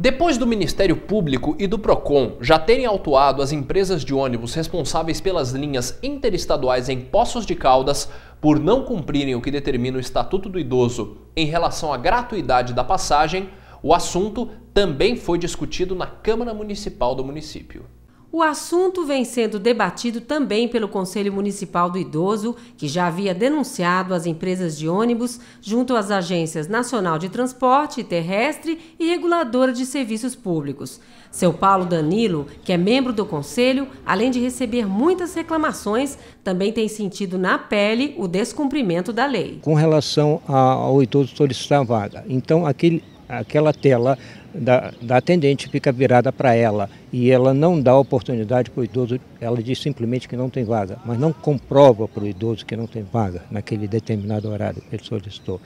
Depois do Ministério Público e do PROCON já terem autuado as empresas de ônibus responsáveis pelas linhas interestaduais em Poços de Caldas por não cumprirem o que determina o Estatuto do Idoso em relação à gratuidade da passagem, o assunto também foi discutido na Câmara Municipal do município. O assunto vem sendo debatido também pelo Conselho Municipal do Idoso, que já havia denunciado as empresas de ônibus junto às agências Nacional de Transporte Terrestre e Reguladora de Serviços Públicos. Seu Paulo Danilo, que é membro do conselho, além de receber muitas reclamações, também tem sentido na pele o descumprimento da lei. Com relação ao idoso solicitar vaga, então aquele, aquela tela da, da atendente fica virada para ela e ela não dá oportunidade para o idoso, ela diz simplesmente que não tem vaga, mas não comprova para o idoso que não tem vaga naquele determinado horário que ele solicitou.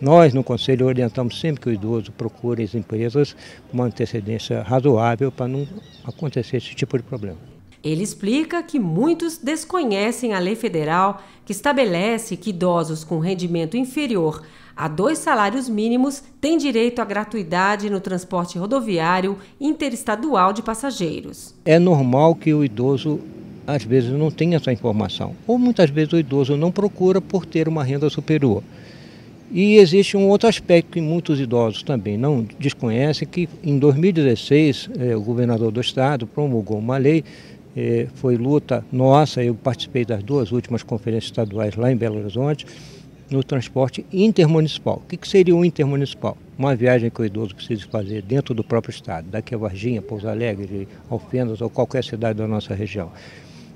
Nós, no Conselho, orientamos sempre que o idoso procure as empresas com uma antecedência razoável para não acontecer esse tipo de problema. Ele explica que muitos desconhecem a lei federal que estabelece que idosos com rendimento inferior a dois salários mínimos têm direito à gratuidade no transporte rodoviário interestadual de passageiros. É normal que o idoso às vezes não tenha essa informação, ou muitas vezes o idoso não procura por ter uma renda superior. E existe um outro aspecto que muitos idosos também não desconhecem, que em 2016 eh, o governador do estado promulgou uma lei, foi luta nossa, eu participei das duas últimas conferências estaduais lá em Belo Horizonte, no transporte intermunicipal. O que, seria o intermunicipal? Uma viagem que o idoso precisa fazer dentro do próprio estado, daqui a Varginha, Pouso Alegre, Alfenas ou qualquer cidade da nossa região.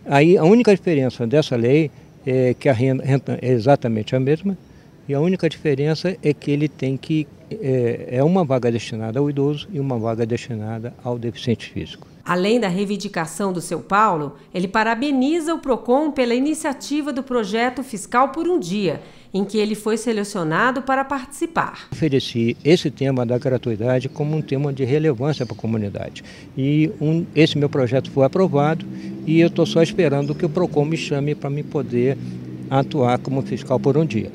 Aí a única diferença dessa lei é que a renda é exatamente a mesma e a única diferença é que ele tem que é, é uma vaga destinada ao idoso e uma vaga destinada ao deficiente físico. Além da reivindicação do seu Paulo, ele parabeniza o PROCON pela iniciativa do projeto Fiscal por um Dia, em que ele foi selecionado para participar. Ofereci esse tema da gratuidade como um tema de relevância para a comunidade. E um, esse meu projeto foi aprovado e eu estou só esperando que o PROCON me chame para me poder atuar como fiscal por um dia.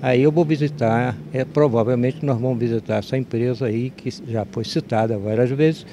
Aí eu vou visitar, é, provavelmente nós vamos visitar essa empresa aí que já foi citada várias vezes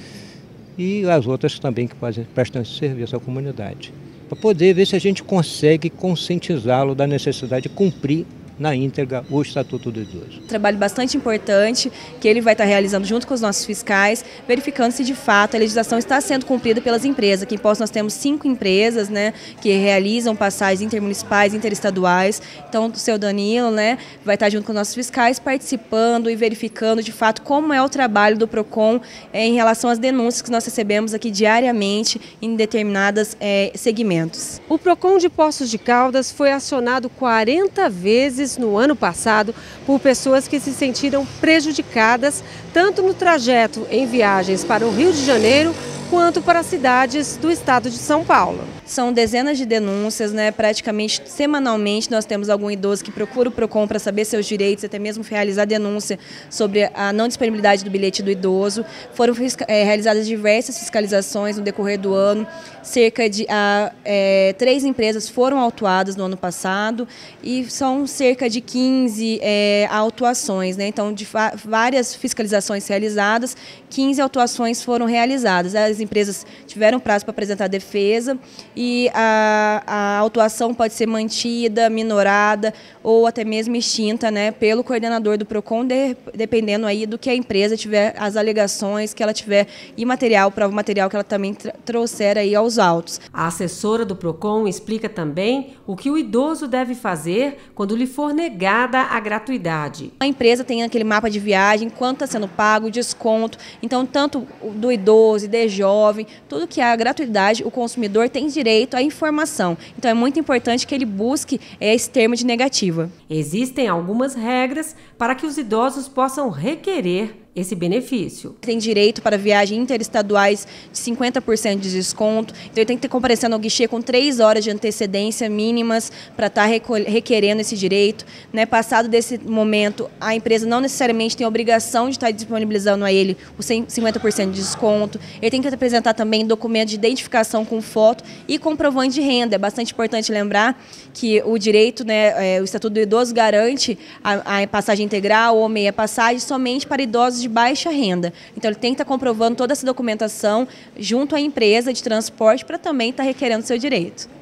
e as outras também que fazem, prestam esse serviço à comunidade. Para poder ver se a gente consegue conscientizá-lo da necessidade de cumprir na íntegra o Estatuto do Idoso. Trabalho bastante importante que ele vai estar realizando junto com os nossos fiscais, verificando se de fato a legislação está sendo cumprida pelas empresas. Aqui em Poço nós temos cinco empresas né, que realizam passagens intermunicipais, interestaduais. Então o seu Danilo né, vai estar junto com os nossos fiscais participando e verificando de fato como é o trabalho do PROCON é, em relação às denúncias que nós recebemos aqui diariamente em determinados é, segmentos. O PROCON de Poços de Caldas foi acionado 40 vezes no ano passado por pessoas que se sentiram prejudicadas tanto no trajeto em viagens para o Rio de Janeiro quanto para cidades do estado de São Paulo. São dezenas de denúncias, né? praticamente semanalmente nós temos algum idoso que procura o PROCON para saber seus direitos, até mesmo realizar denúncia sobre a não disponibilidade do bilhete do idoso. Foram é, realizadas diversas fiscalizações no decorrer do ano, cerca de a, é, três empresas foram autuadas no ano passado e são cerca de 15 é, autuações, né? então de várias fiscalizações realizadas, 15 autuações foram realizadas. As empresas tiveram prazo para apresentar defesa a, a autuação pode ser mantida, minorada ou até mesmo extinta né, pelo coordenador do PROCON, de, dependendo aí do que a empresa tiver, as alegações que ela tiver e material, prova material que ela também trouxer aí aos autos. A assessora do PROCON explica também o que o idoso deve fazer quando lhe for negada a gratuidade. A empresa tem aquele mapa de viagem, quanto está sendo pago, desconto, então tanto do idoso e de jovem, tudo que é a gratuidade, o consumidor tem direito à informação. Então é muito importante que ele busque esse termo de negativa. Existem algumas regras para que os idosos possam requerer esse benefício. Tem direito para viagens interestaduais de 50% de desconto, então ele tem que ter comparecendo ao guichê com três horas de antecedência mínimas para estar tá requerendo esse direito. Né? Passado desse momento, a empresa não necessariamente tem a obrigação de estar tá disponibilizando a ele o 50% de desconto. Ele tem que apresentar também documento de identificação com foto e comprovante de renda. É bastante importante lembrar que o direito, né, é, o Estatuto do Idoso garante a, a passagem integral ou meia passagem somente para idosos de baixa renda. Então ele tem que estar comprovando toda essa documentação junto à empresa de transporte para também estar requerendo seu direito.